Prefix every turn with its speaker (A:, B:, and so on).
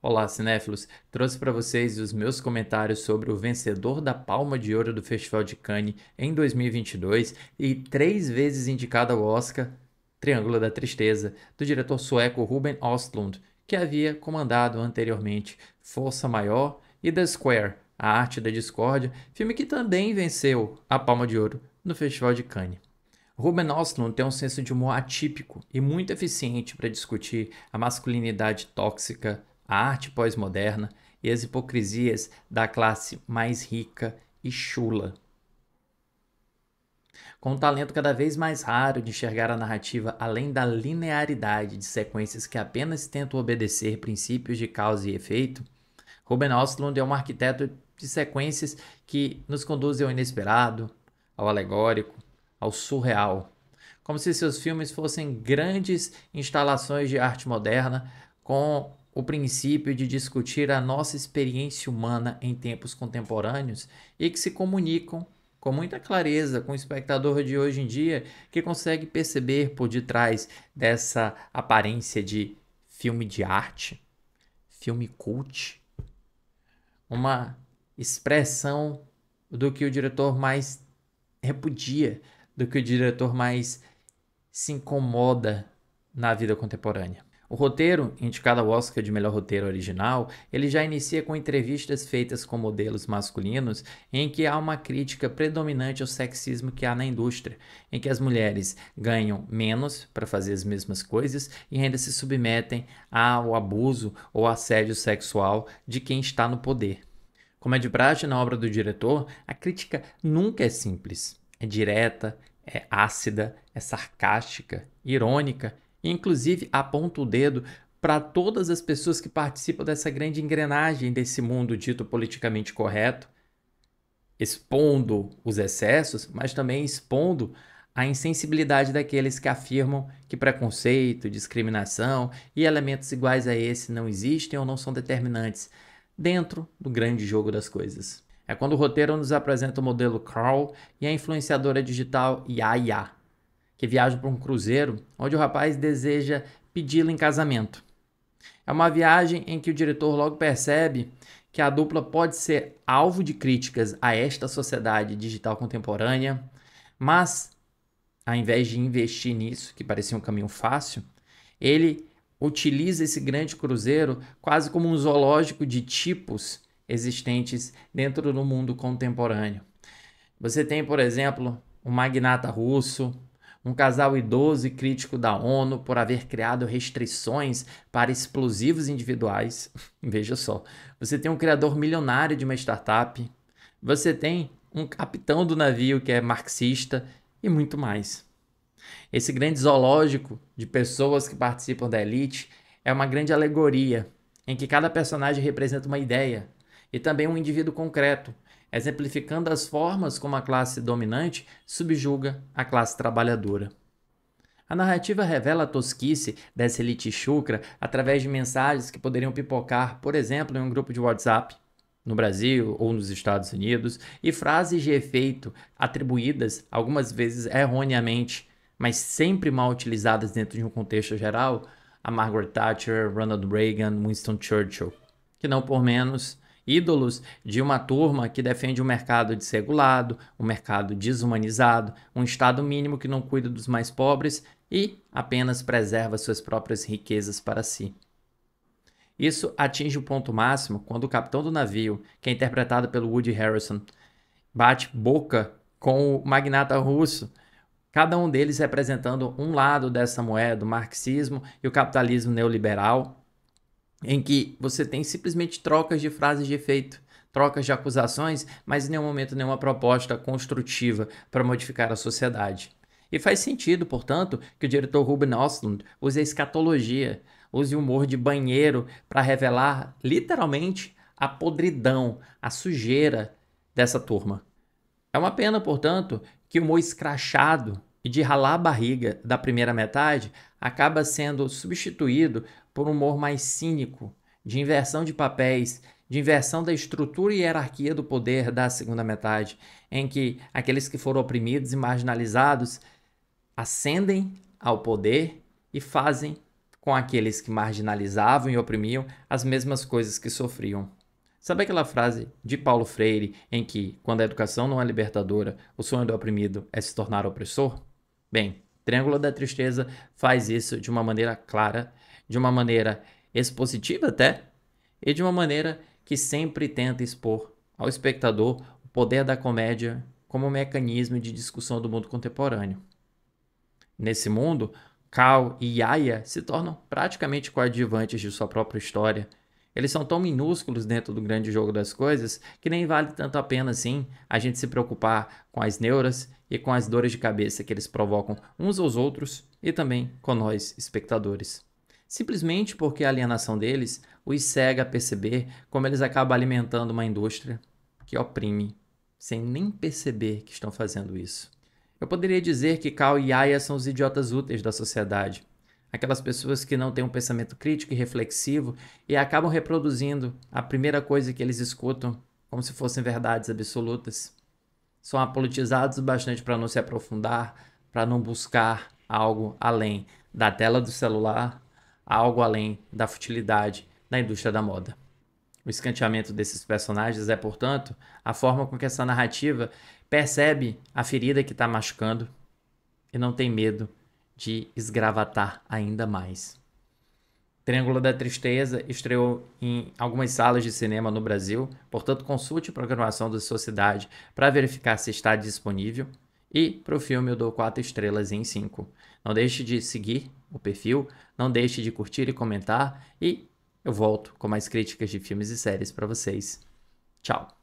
A: Olá, cinéfilos! Trouxe para vocês os meus comentários sobre o vencedor da Palma de Ouro do Festival de Cannes em 2022 e três vezes indicado ao Oscar, Triângulo da Tristeza, do diretor sueco Ruben Östlund, que havia comandado anteriormente Força Maior e The Square, A Arte da Discórdia, filme que também venceu a Palma de Ouro no Festival de Cannes. Ruben Östlund tem um senso de humor atípico e muito eficiente para discutir a masculinidade tóxica, a arte pós-moderna e as hipocrisias da classe mais rica e chula. Com um talento cada vez mais raro de enxergar a narrativa além da linearidade de sequências que apenas tentam obedecer princípios de causa e efeito, Ruben Östlund é um arquiteto de sequências que nos conduzem ao inesperado, ao alegórico, ao surreal, como se seus filmes fossem grandes instalações de arte moderna com o princípio de discutir a nossa experiência humana em tempos contemporâneos e que se comunicam com muita clareza com o espectador de hoje em dia que consegue perceber por detrás dessa aparência de filme de arte, filme cult, uma expressão do que o diretor mais repudia, do que o diretor mais se incomoda na vida contemporânea. O roteiro, indicado ao Oscar de melhor roteiro original, ele já inicia com entrevistas feitas com modelos masculinos em que há uma crítica predominante ao sexismo que há na indústria, em que as mulheres ganham menos para fazer as mesmas coisas e ainda se submetem ao abuso ou assédio sexual de quem está no poder. Como é de praxe na obra do diretor, a crítica nunca é simples. É direta, é ácida, é sarcástica, irônica inclusive aponta o dedo para todas as pessoas que participam dessa grande engrenagem desse mundo dito politicamente correto, expondo os excessos, mas também expondo a insensibilidade daqueles que afirmam que preconceito, discriminação e elementos iguais a esse não existem ou não são determinantes dentro do grande jogo das coisas. É quando o roteiro nos apresenta o modelo Carl e a influenciadora digital Yaya, que viaja para um cruzeiro onde o rapaz deseja pedi-la em casamento. É uma viagem em que o diretor logo percebe que a dupla pode ser alvo de críticas a esta sociedade digital contemporânea, mas ao invés de investir nisso, que parecia um caminho fácil, ele utiliza esse grande cruzeiro quase como um zoológico de tipos existentes dentro do mundo contemporâneo. Você tem, por exemplo, um magnata russo, um casal idoso e crítico da ONU por haver criado restrições para explosivos individuais. Veja só, você tem um criador milionário de uma startup, você tem um capitão do navio que é marxista e muito mais. Esse grande zoológico de pessoas que participam da elite é uma grande alegoria em que cada personagem representa uma ideia e também um indivíduo concreto exemplificando as formas como a classe dominante subjuga a classe trabalhadora. A narrativa revela a tosquice dessa elite chucra através de mensagens que poderiam pipocar, por exemplo, em um grupo de WhatsApp, no Brasil ou nos Estados Unidos, e frases de efeito atribuídas, algumas vezes erroneamente, mas sempre mal utilizadas dentro de um contexto geral, a Margaret Thatcher, Ronald Reagan, Winston Churchill, que não por menos ídolos de uma turma que defende um mercado desregulado, um mercado desumanizado, um Estado mínimo que não cuida dos mais pobres e apenas preserva suas próprias riquezas para si. Isso atinge o ponto máximo quando o capitão do navio, que é interpretado pelo Woody Harrison, bate boca com o magnata russo, cada um deles representando um lado dessa moeda, o marxismo e o capitalismo neoliberal, em que você tem simplesmente trocas de frases de efeito, trocas de acusações, mas em nenhum momento nenhuma proposta construtiva para modificar a sociedade. E faz sentido, portanto, que o diretor Ruben Östlund use a escatologia, use o humor de banheiro para revelar literalmente a podridão, a sujeira dessa turma. É uma pena, portanto, que o humor escrachado e de ralar a barriga da primeira metade acaba sendo substituído por um humor mais cínico, de inversão de papéis, de inversão da estrutura e hierarquia do poder da segunda metade, em que aqueles que foram oprimidos e marginalizados ascendem ao poder e fazem com aqueles que marginalizavam e oprimiam as mesmas coisas que sofriam. Sabe aquela frase de Paulo Freire em que, quando a educação não é libertadora, o sonho do oprimido é se tornar opressor? Bem, Triângulo da Tristeza faz isso de uma maneira clara, de uma maneira expositiva até, e de uma maneira que sempre tenta expor ao espectador o poder da comédia como mecanismo de discussão do mundo contemporâneo. Nesse mundo, Cal e Yaya se tornam praticamente coadjuvantes de sua própria história. Eles são tão minúsculos dentro do grande jogo das coisas que nem vale tanto a pena assim a gente se preocupar com as neuras e com as dores de cabeça que eles provocam uns aos outros e também com nós, espectadores. Simplesmente porque a alienação deles os cega a perceber como eles acabam alimentando uma indústria que oprime, sem nem perceber que estão fazendo isso. Eu poderia dizer que Cal e Aya são os idiotas úteis da sociedade. Aquelas pessoas que não têm um pensamento crítico e reflexivo e acabam reproduzindo a primeira coisa que eles escutam como se fossem verdades absolutas. São apolitizados bastante para não se aprofundar, para não buscar algo além da tela do celular, algo além da futilidade da indústria da moda. O escanteamento desses personagens é, portanto, a forma com que essa narrativa percebe a ferida que está machucando e não tem medo de esgravatar ainda mais. Triângulo da Tristeza estreou em algumas salas de cinema no Brasil, portanto, consulte a programação da Sociedade para verificar se está disponível. E para o filme eu dou 4 estrelas em 5. Não deixe de seguir o perfil, não deixe de curtir e comentar e eu volto com mais críticas de filmes e séries para vocês. Tchau!